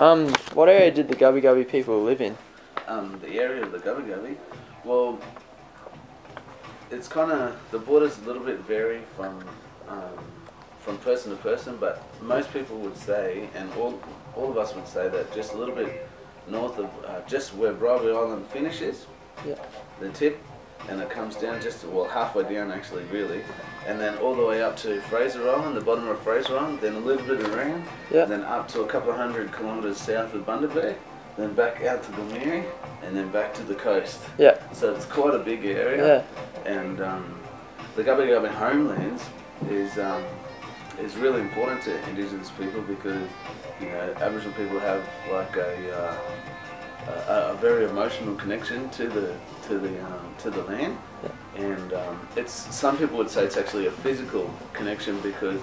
Um, what area did the Gubbi Gubbi people live in? Um, the area of the Gubbi Gubbi, well, it's kind of the borders a little bit vary from um, from person to person, but most people would say, and all all of us would say that just a little bit north of uh, just where Bribie Island finishes, Yeah. the tip, and it comes down just well halfway down actually really, and then all the way up to Fraser Island, the bottom of Fraser Island, then a little bit around, Yeah. then up to a couple of hundred kilometres south of Bundaberg, then back out to Gulmiri, and then back to the coast. Yeah. So it's quite a big area, Yeah. and um, the Gubbi Gubbi homelands is um, is really important to Indigenous people because you know Aboriginal people have like a uh, a, a very emotional connection to the to the um, to the land, and um, it's some people would say it's actually a physical connection because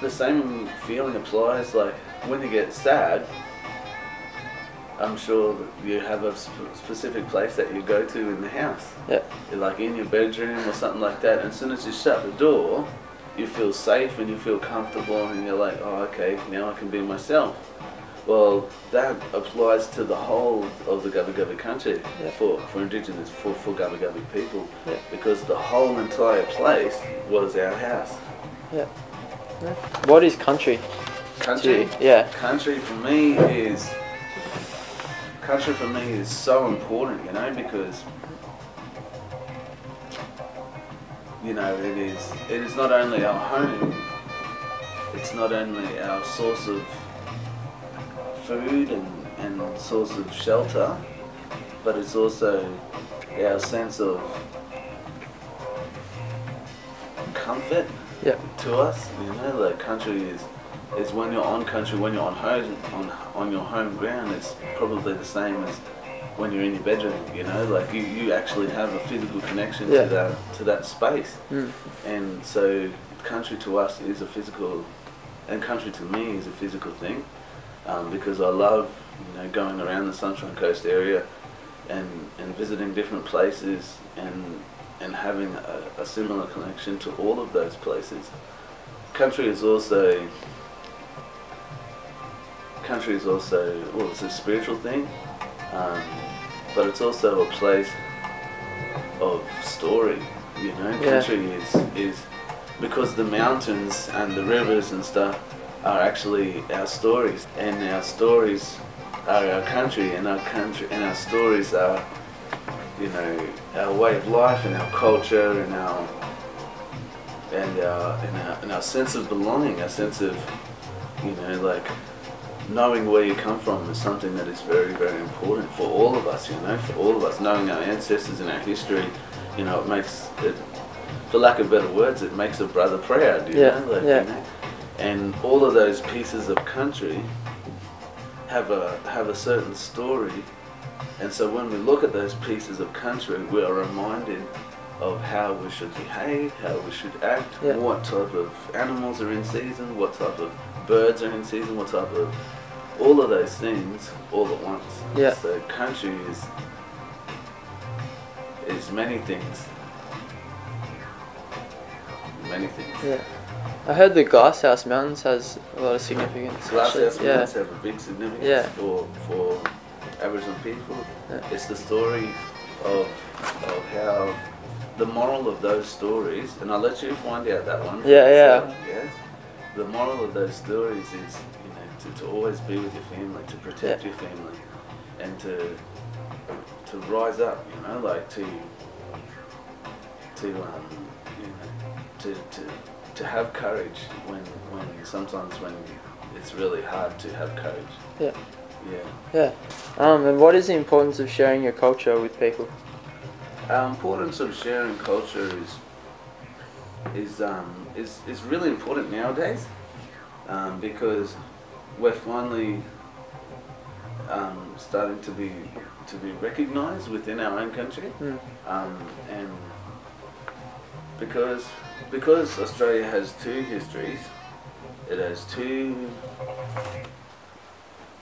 the same feeling applies. Like when you get sad, I'm sure you have a sp- specific place that you go to in the house. Yeah. Like in your bedroom or something like that, and as soon as you shut the door, you feel safe and you feel comfortable, and you're like, oh, okay, now I can be myself. Well, that applies to the whole of the Gubbi Gubbi country Yeah. for, for Indigenous, for, for Gubbi Gubbi people, Yeah. because the whole entire place was our house. Yeah. yeah. What is country? Country, you? Yeah. country for me is country for me is so important, you know, because you know it is it is not only our home, it's not only our source of food and, and source of shelter, but it's also our sense of comfort Yeah. to us. You know, like country is is when you're on country, when you're on home on on your home ground, it's probably the same as when you're in your bedroom. You know, like you, you actually have a physical connection Yeah. to that to that space, Mm. and so country to us is a physical, and country to me is a physical thing, um, because I love you know going around the Sunshine Coast area, and and visiting different places and and having a, a similar connection to all of those places. Country is also country is also well, it's a spiritual thing, um, but it's also a place of story. You know, Yeah. country is is because the mountains and the rivers and stuff are actually our stories, and our stories are our country, and our country and our stories are you know our way of life and our culture and our and our and our, and our sense of belonging, our sense of you know like knowing where you come from is something that is very very important for all of us. You know, for all of us, knowing our ancestors and our history, you know, it makes it, for lack of better words, it makes a brother proud. You Yeah, know, like, yeah. You know? And all of those pieces of country have a have a certain story and so when we look at those pieces of country, we are reminded of how we should behave, how we should act, Yeah. what type of animals are in season, what type of birds are in season, what type of all of those things all at once. Yeah. So country is is many things. Many things. Yeah. I heard the Glasshouse Mountains has a lot of significance. actually. Glasshouse yeah. Mountains have a big significance Yeah. for for Aboriginal people. Yeah. It's the story of of how the moral of those stories, and I'll let you find out that one. Yeah, yeah. yeah. The moral of those stories is, you know, to, to always be with your family, to protect Yeah. your family, and to to rise up. You know, like to to um, you know, to to to have courage when when sometimes when it's really hard to have courage. Yeah. Yeah. Yeah. Um, and what is the importance of sharing your culture with people? Our importance of sharing culture is is um, is is really important nowadays um, because we're finally um, starting to be to be recognised within our own country, Mm. um, and because because Australia has two histories, it has two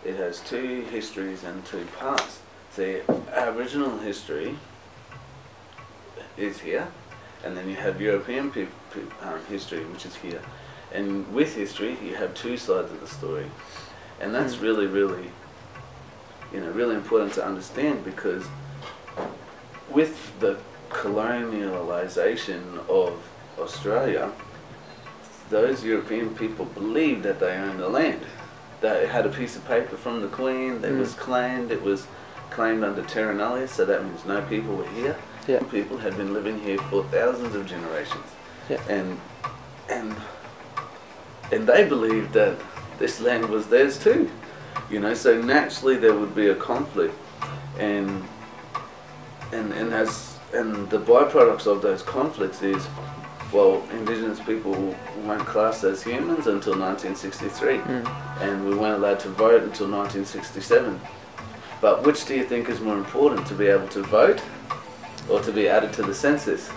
it has two histories and two parts. The Aboriginal history is here, and then you have European pe- pe- um, history, which is here. And with history, you have two sides of the story. and that's Mm. really, really, you know, really important to understand because with the colonialization of Australia, those European people believed that they owned the land. They had a piece of paper from the Queen that Mm. was claimed. It was claimed under terra nullius, so that means no people were here. Yeah. People had been living here for thousands of generations. Yeah. And and and they believed that this land was theirs too. You know, so naturally there would be a conflict and and and as and the byproducts of those conflicts is well, indigenous people weren't classed as humans until 1963 Mm. and we weren't allowed to vote until 1967. But which do you think is more important, to be able to vote or to be added to the census?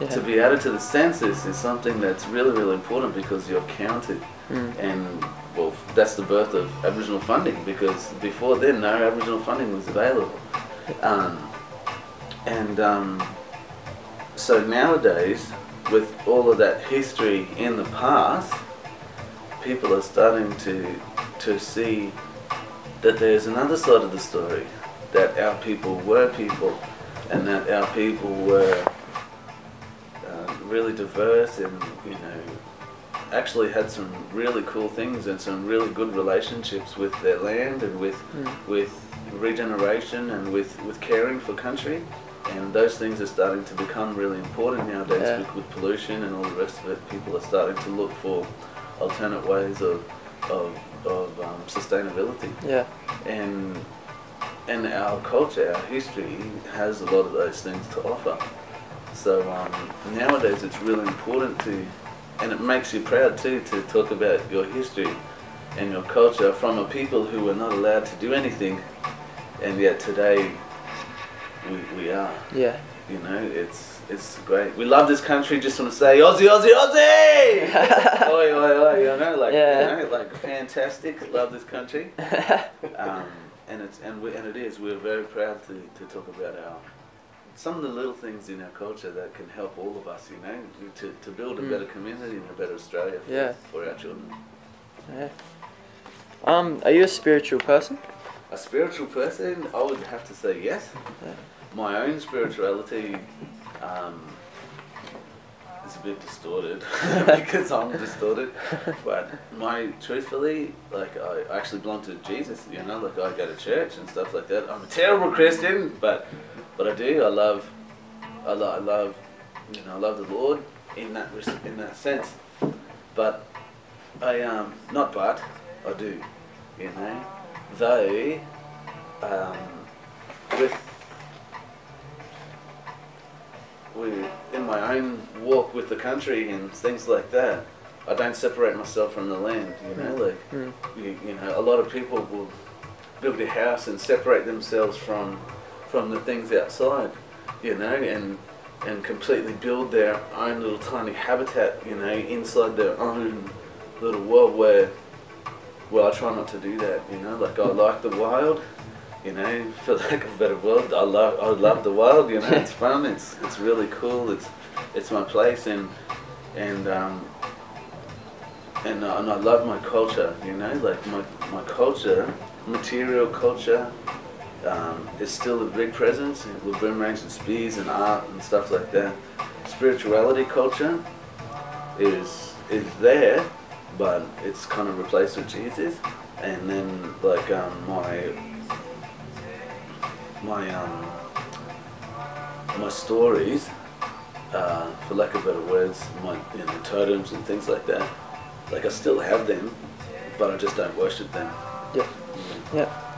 Yeah. To be added to the census is something that's really, really important because you're counted. Mm. And, well, that's the birth of Aboriginal funding because before then, no Aboriginal funding was available. Um, and um, so nowadays, with all of that history in the past, people are starting to to see that there's another side of the story, that our people were people, and that our people were uh, really diverse and you know actually had some really cool things and some really good relationships with their land and with Mm. with regeneration and with, with caring for country. And those things are starting to become really important nowadays Yeah. with, with pollution and all the rest of it. People are starting to look for alternate ways of, of, of um, sustainability. Yeah. And, and our culture, our history has a lot of those things to offer. So um, nowadays it's really important to, and it makes you proud too, to talk about your history and your culture from a people who were not allowed to do anything, and yet today we, we are. Yeah. You know, it's it's great. We love this country. Just want to say Aussie, Aussie, Aussie! oi, oi, oi! You know, like Yeah. you know, like fantastic. Love this country. Um, and it's and we, and it is. We're very proud to, to talk about our some of the little things in our culture that can help all of us. You know, to, to build a Mm. better community and a better Australia for, Yeah. for our children. yeah. Um, are you a spiritual person? A spiritual person, I would have to say yes. My own spirituality um, is a bit distorted because I'm distorted. But my truthfully, like I actually belong to Jesus. You know, like I go to church and stuff like that. I'm a terrible Christian, but but I do. I love, I, lo- I love, you know, I love the Lord in that in that sense. But I um not but I do, you know. Though um, with with in my own walk with the country and things like that, I don't separate myself from the land. You know, like Mm. you, you know, a lot of people will build a house and separate themselves from from the things outside. You know, and and completely build their own little tiny habitat. You know, inside their own little world where. Well, I try not to do that. You know, like I like the wild. You know, for lack of a better word, I love I love the wild. You know, it's fun. It's it's really cool. It's it's my place and and um, and uh, and I love my culture. You know, like my my culture, material culture, um, is still a big presence with boomerangs and spears and art and stuff like that. Spirituality culture is is there, but it's kind of replaced with Jesus. And then like um, my my um, my stories, uh, for lack of better words, my you know totems and things like that. Like I still have them, but I just don't worship them. Yeah. Yeah.